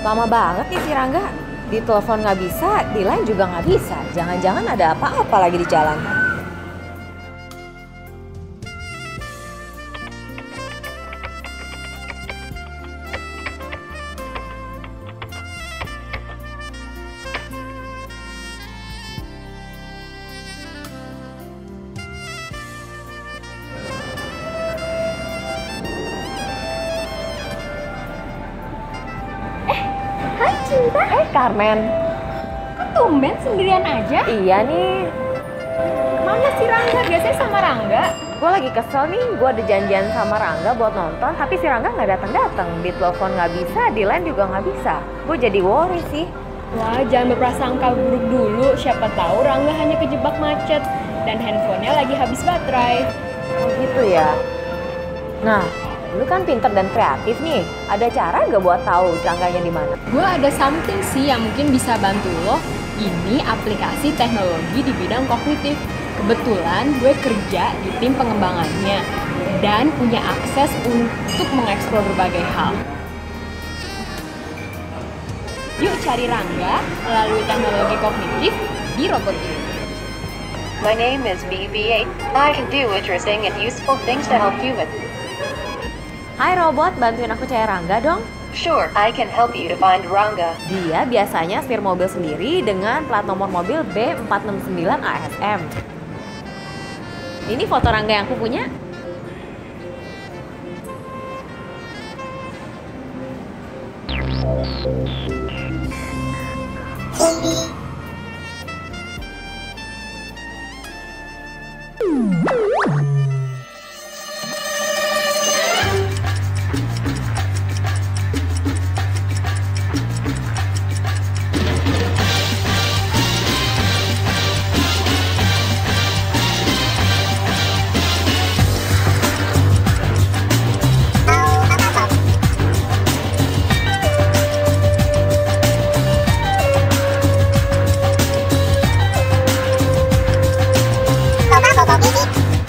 Lama banget nih si Rangga. Di telepon nggak bisa, di line juga nggak bisa. Jangan-jangan ada apa-apa lagi di jalan. Cinta, Eh Carmen, kok tumben sendirian aja? iya nih. Mana si Rangga? Biasanya sama Rangga. Gue lagi kesel nih, gue ada janjian sama Rangga buat nonton, tapi si Rangga nggak datang-datang. Di telepon nggak bisa, di line juga nggak bisa. Gue jadi worry sih. Wah, jangan berprasangka buruk dulu. Siapa tahu Rangga hanya kejebak macet dan handphonenya lagi habis baterai. Oh gitu ya. Nah, lu kan pinter dan kreatif nih. Ada cara nggak buat tahu Rangganya di mana? Gue ada something sih yang mungkin bisa bantu lo. Ini aplikasi teknologi di bidang kognitif. Kebetulan gue kerja di tim pengembangannya dan punya akses untuk mengeksplor berbagai hal. Yuk cari Rangga melalui teknologi kognitif di robot ini. My name is BB-8. I can do interesting and useful things to help you with. Hai robot, bantuin aku cari Rangga dong. Sure, I can help you to find Ranga. Dia biasanya setir mobil sendiri dengan plat nomor mobil B469 ASM. Ini foto Rangga yang aku punya.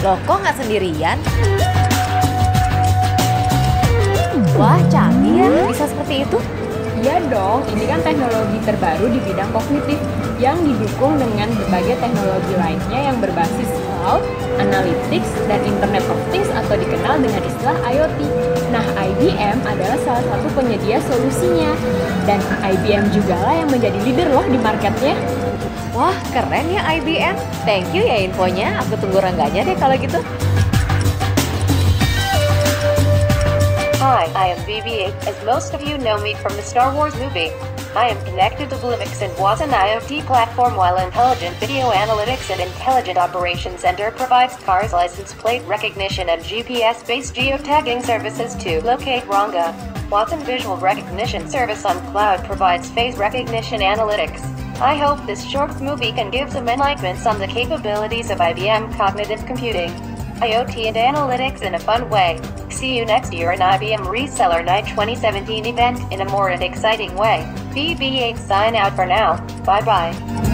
Loh kok nggak sendirian? Wah canggih ya, bisa seperti itu? Iya dong, ini kan teknologi terbaru di bidang kognitif yang didukung dengan berbagai teknologi lainnya yang berbasis cloud, analytics, dan Internet of Things atau dikenal dengan istilah IoT. Nah, IBM adalah salah satu penyedia solusinya. Dan IBM juga lah yang menjadi leader loh di marketnya. Wah keren ya IBM. Thank you ya infonya. Aku tunggu Rangganya deh kalau gitu. Hi, I am BB-8, as most of you know me from the Star Wars movie. I am connected to Bluemix and was an IoT platform while Intelligent Video Analytics and Intelligent Operations Center provides cars license plate recognition and GPS-based geotagging services to locate Ranga. Watson Visual Recognition Service on Cloud provides face recognition analytics. I hope this short movie can give some enlightenment on the capabilities of IBM cognitive computing, IoT and analytics in a fun way. See you next year in IBM Reseller Night 2017 event in a more exciting way. BB8 sign out for now. Bye bye.